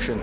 是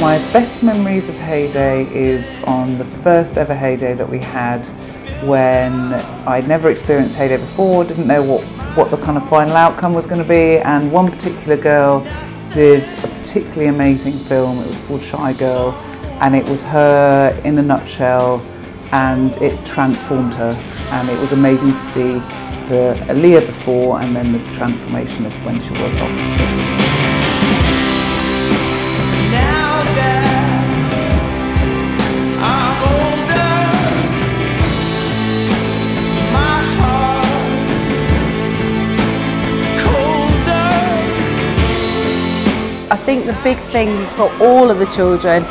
My best memories of Heyday is on the first ever Heyday that we had when I'd never experienced Heyday before, didn't know what, what the kind of final outcome was going to be, and one particular girl did a particularly amazing film. It was called Shy Girl, and it was her in a nutshell, and it transformed her. And it was amazing to see the Aaliyah before and then the transformation of when she was after. I think the big thing for all of the children,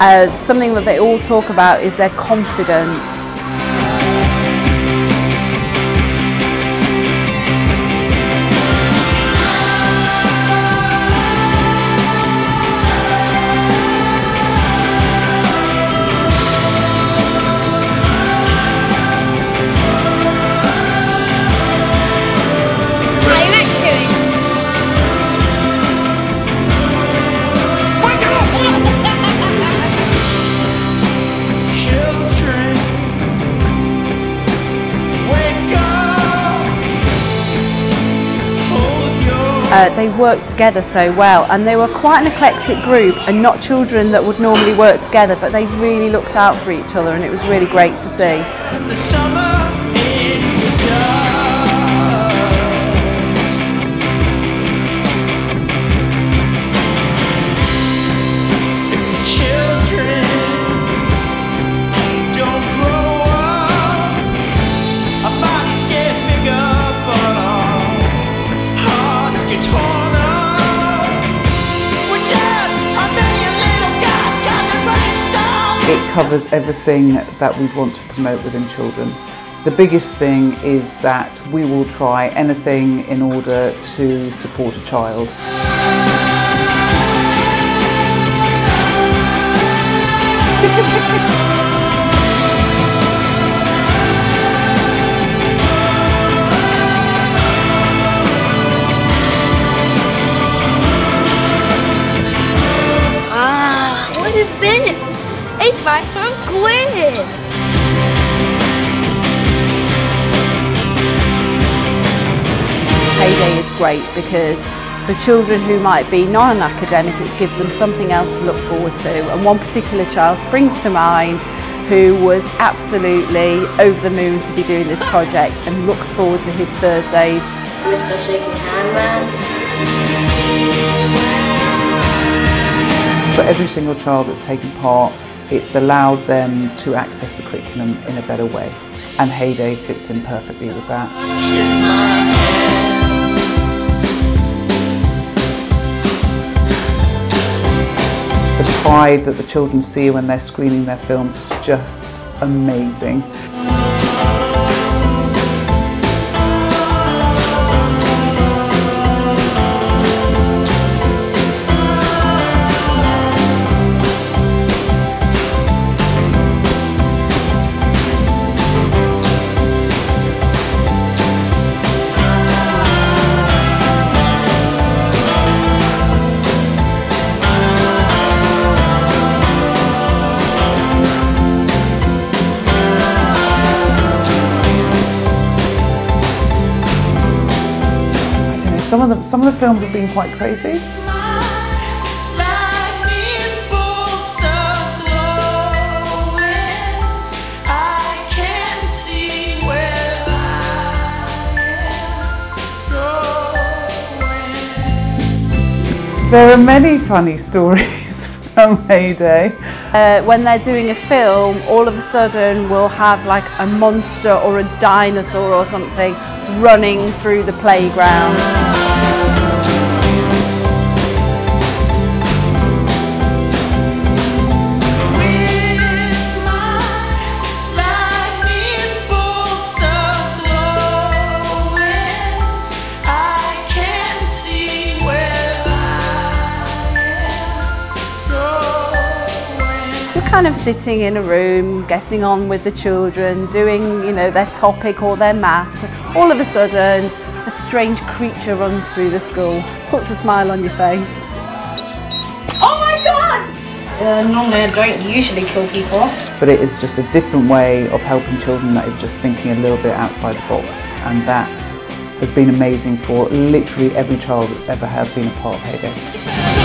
uh, something that they all talk about is their confidence. Uh, they worked together so well and they were quite an eclectic group and not children that would normally work together but they really looked out for each other and it was really great to see. Covers everything that we want to promote within children. The biggest thing is that we will try anything in order to support a child. Ah, what has been? It's 500 quid. Heyday is great because for children who might be non-academic it gives them something else to look forward to and one particular child springs to mind who was absolutely over the moon to be doing this project and looks forward to his Thursdays Mr. Shaking Hand Man. For every single child that's taken part, it's allowed them to access the curriculum in a better way. and Heyday fits in perfectly with that. The pride that the children see when they're screening their films is just amazing. Some of the some of the films have been quite crazy. There are many funny stories from Heyday. Uh, when they're doing a film, all of a sudden we'll have like a monster or a dinosaur or something running through the playground. Kind of sitting in a room, getting on with the children, doing, you know, their topic or their maths. All of a sudden, a strange creature runs through the school, puts a smile on your face. Oh my god! Uh, normally I don't usually kill people. But it is just a different way of helping children that is just thinking a little bit outside the box. And that has been amazing for literally every child that's ever have been a part of Heyday.